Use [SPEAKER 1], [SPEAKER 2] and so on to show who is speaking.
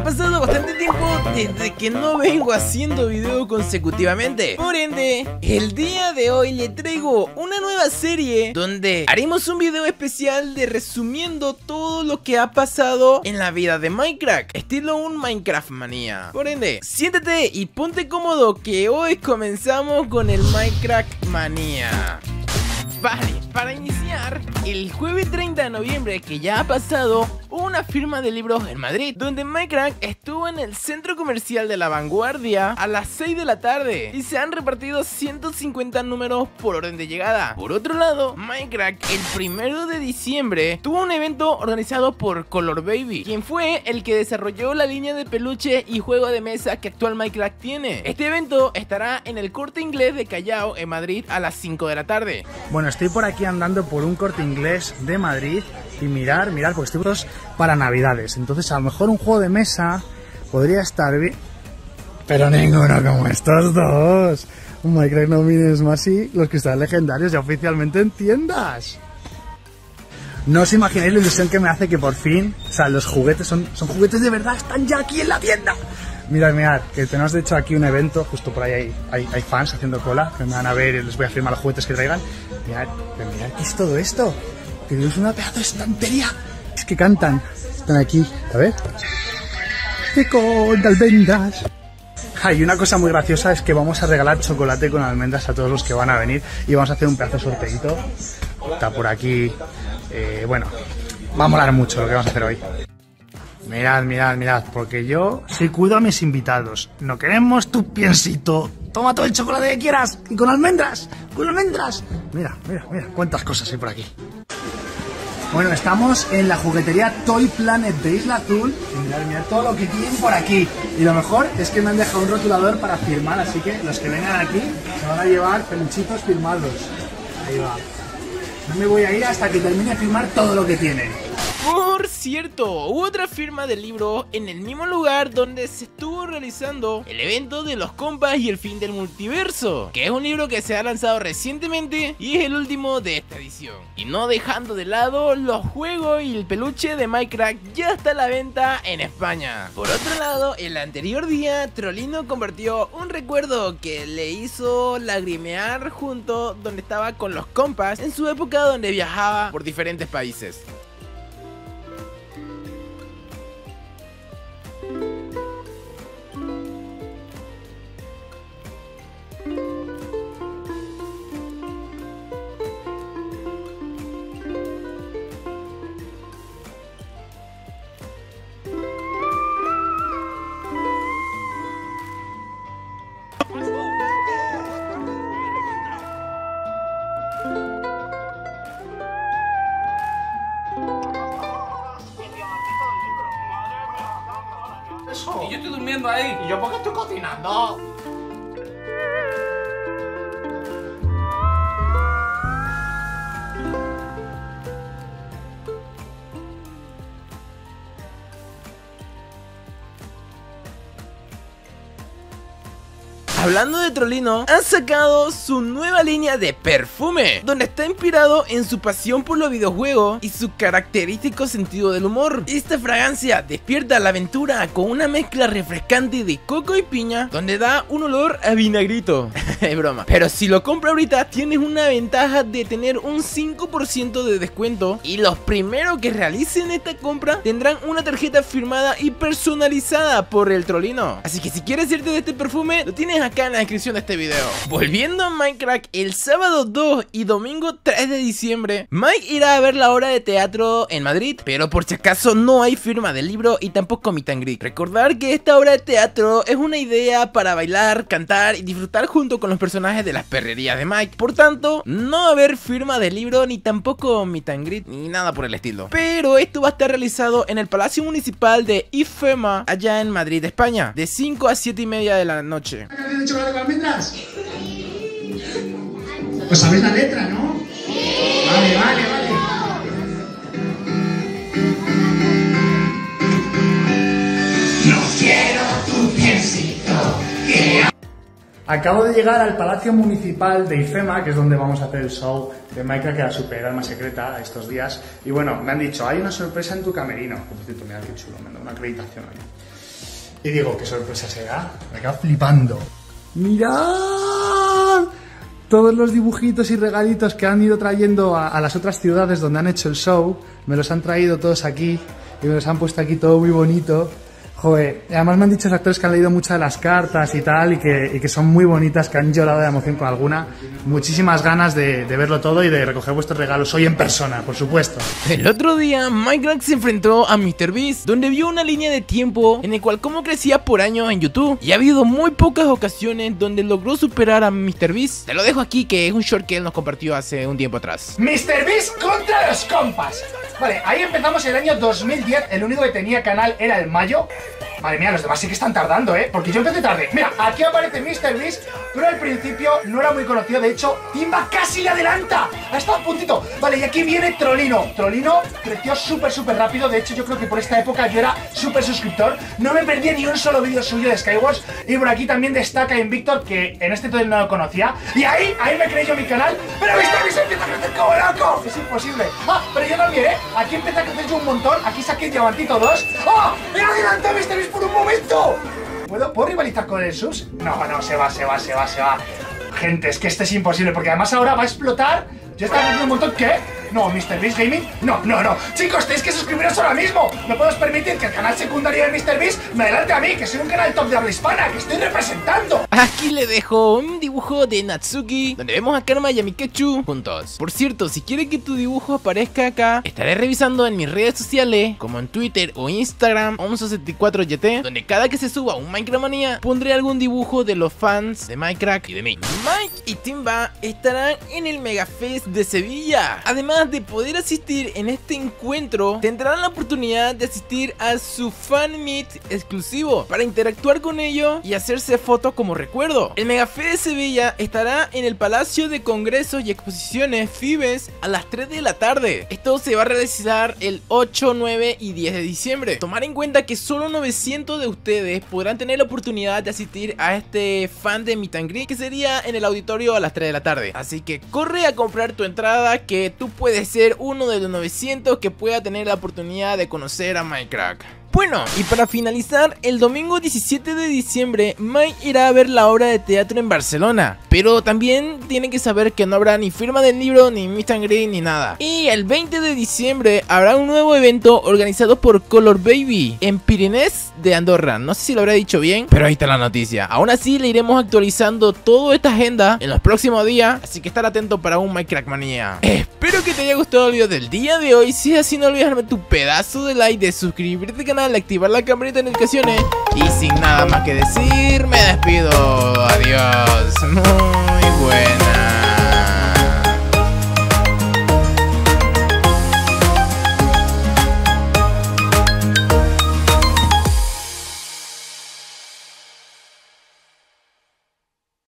[SPEAKER 1] Ha pasado bastante tiempo desde que no vengo haciendo video consecutivamente. Por ende, el día de hoy le traigo una nueva serie donde haremos un video especial de resumiendo todo lo que ha pasado en la vida de Minecraft, estilo un Minecraft manía. Por ende, siéntate y ponte cómodo que hoy comenzamos con el Minecraft manía. Vale, para iniciar, el jueves 30 de noviembre que ya ha pasado, una firma de libros en Madrid, donde Minecraft estuvo en el centro comercial de la vanguardia a las 6 de la tarde y se han repartido 150 números por orden de llegada. Por otro lado, Minecraft el primero de diciembre tuvo un evento organizado por Color Baby, quien fue el que desarrolló la línea de peluche y juego de mesa que actual Minecraft tiene. Este evento estará en el corte inglés de Callao en Madrid a las 5 de la tarde.
[SPEAKER 2] Bueno, estoy por aquí andando por un corte inglés de Madrid y mirar, mirar, porque estoy para Navidades. Entonces, a lo mejor un juego de mesa podría estar bien. Pero ninguno como estos dos. Un Minecraft no mires más y los cristales legendarios ya oficialmente en tiendas. No os imagináis la ilusión que me hace que por fin, o sea, los juguetes son, son juguetes de verdad, están ya aquí en la tienda. Mirad, mirad, que tenemos de hecho aquí un evento, justo por ahí hay, hay, fans haciendo cola, que me van a ver y les voy a firmar los juguetes que traigan. Mirad, mirad, ¿qué es todo esto? Que es una pedazo de estantería. Es que cantan. Están aquí, a ver. con almendras. Hay una cosa muy graciosa es que vamos a regalar chocolate con almendras a todos los que van a venir y vamos a hacer un pedazo de sorteito. Está por aquí. Eh, bueno, va a molar mucho lo que vamos a hacer hoy. Mirad, mirad, mirad, porque yo sí cuido a mis invitados. No queremos tu piensito. Toma todo el chocolate que quieras y con almendras, con almendras. Mira, mira, mira, cuántas cosas hay por aquí. Bueno, estamos en la juguetería Toy Planet de Isla Azul. Y mirad, mirad todo lo que tienen por aquí. Y lo mejor es que me han dejado un rotulador para firmar, así que los que vengan aquí se van a llevar peluchitos firmados. Ahí va. No me voy a ir hasta que termine de firmar todo lo que tienen.
[SPEAKER 1] Por cierto, hubo otra firma del libro en el mismo lugar donde se estuvo realizando el evento de los compas y el fin del multiverso, que es un libro que se ha lanzado recientemente y es el último de esta edición. Y no dejando de lado los juegos y el peluche de Minecraft ya está a la venta en España. Por otro lado, el anterior día Trolino compartió un recuerdo que le hizo lagrimear junto donde estaba con los compas en su época donde viajaba por diferentes países.
[SPEAKER 3] Y yo estoy durmiendo ahí.
[SPEAKER 2] ¿Y yo por qué estoy cocinando?
[SPEAKER 1] Hablando de Trolino, han sacado su nueva línea de perfume, donde está inspirado en su pasión por los videojuegos y su característico sentido del humor. Esta fragancia despierta la aventura con una mezcla refrescante de coco y piña, donde da un olor a vinagrito. es broma. Pero si lo compras ahorita, tienes una ventaja de tener un 5% de descuento y los primeros que realicen esta compra tendrán una tarjeta firmada y personalizada por el Trolino. Así que si quieres irte de este perfume, lo tienes acá en la descripción de este video. Volviendo a Minecraft, el sábado 2 y domingo 3 de diciembre, Mike irá a ver la obra de teatro en Madrid, pero por si acaso no hay firma del libro y tampoco meet and Recordar que esta obra de teatro es una idea para bailar, cantar y disfrutar junto con los personajes de las perrerías de Mike. Por tanto, no va a haber firma del libro ni tampoco meet ni nada por el estilo. Pero esto va a estar realizado en el Palacio Municipal de IFEMA, allá en Madrid, España, de 5 a 7 y media de la noche
[SPEAKER 2] de chocolate con almendras? Pues sabéis la letra, ¿no? Vale, vale, vale. No quiero tu piecito Acabo de llegar al Palacio Municipal de IFEMA, que es donde vamos a hacer el show de Minecraft, que era super arma secreta estos días. Y bueno, me han dicho, hay una sorpresa en tu camerino. Por cierto, mira qué chulo, me han dado una acreditación aquí. Y digo, qué sorpresa será. Me quedo flipando. ¡Mirad! Todos los dibujitos y regalitos que han ido trayendo a, las otras ciudades donde han hecho el show, me los han traído todos aquí y me los han puesto aquí todo muy bonito. Joder, además me han dicho los actores que han leído muchas de las cartas y tal, y que, y que son muy bonitas, que han llorado de emoción con alguna. Muchísimas ganas de, de verlo todo y de recoger vuestros regalos hoy en persona, por supuesto.
[SPEAKER 1] El otro día, Minecraft se enfrentó a MrBeast, donde vio una línea de tiempo en el cual cómo crecía por año en YouTube. Y ha habido muy pocas ocasiones donde logró superar a MrBeast. Te lo dejo aquí, que es un short que él nos compartió hace un tiempo atrás.
[SPEAKER 2] Mr. Beast contra los compas. Vale, ahí empezamos el año 2010. El único que tenía canal era el mayo. Madre mía, los demás sí que están tardando, ¿eh? Porque yo empecé tarde. Mira, aquí aparece Mr. Beast, pero al principio no era muy conocido. De hecho, Timba casi le adelanta. Ha estado a puntito. Vale, y aquí viene Trolino. Trolino creció súper, súper rápido. De hecho, yo creo que por esta época yo era súper suscriptor. No me perdí ni un solo vídeo suyo de Skywars. Y por aquí también destaca Invictor, que en este todo no lo conocía. Y ahí, ahí me creé yo mi canal. Pero Mr. Beast empieza a crecer como loco. Es imposible. Ah, pero yo también, ¿eh? Aquí empieza a crecer yo un montón. Aquí saqué diamantito 2. ¡Ah! ¡Me adelantó Mr. Beast por un momento! ¿Puedo, ¿Puedo rivalizar con el subs? No, no, se va, se va, se va, se va. Gente, es que este es imposible, porque además ahora va a explotar. Ya está haciendo un montón. ¿Qué? No, Mr. Beast Gaming. No, no, no. Chicos, tenéis que suscribiros ahora mismo. No podemos permitir que el canal secundario de Mr. Beast me adelante a mí, que soy un canal top de habla hispana, que estoy representando.
[SPEAKER 1] Aquí le dejo un dibujo de Natsuki donde vemos a Karma y a Mikechu juntos. Por cierto, si quiere que tu dibujo aparezca acá, estaré revisando en mis redes sociales, como en Twitter o Instagram, 1174YT, donde cada que se suba un Minecraft Manía, pondré algún dibujo de los fans de Minecraft y de mí. Mike y Timba estarán en el Mega Fest de Sevilla. Además de poder asistir en este encuentro, tendrán la oportunidad de asistir a su fan meet exclusivo para interactuar con ellos y hacerse fotos como recuerdo. El Megafe de Sevilla estará en el Palacio de Congresos y Exposiciones Fibes a las 3 de la tarde. Esto se va a realizar el 8, 9 y 10 de diciembre. Tomar en cuenta que solo 900 de ustedes podrán tener la oportunidad de asistir a este fan de Meet and que sería en el auditorio a las 3 de la tarde. Así que corre a comprar tu entrada que tú puedes ser uno de los 900 que pueda tener la oportunidad de conocer a Minecraft. Bueno, y para finalizar, el domingo 17 de diciembre, Mike irá a ver la obra de teatro en Barcelona. Pero también tienen que saber que no habrá ni firma del libro, ni meet and ni nada. Y el 20 de diciembre habrá un nuevo evento organizado por Color Baby en Pirinés de Andorra. No sé si lo habré dicho bien, pero ahí está la noticia. Aún así, le iremos actualizando toda esta agenda en los próximos días, así que estar atento para un Minecraft Manía. Espero que te haya gustado el video del día de hoy. Si es así, no olvides darme tu pedazo de like, de suscribirte al activar la campanita de notificaciones. Y sin nada más que decir, me despido. Adiós.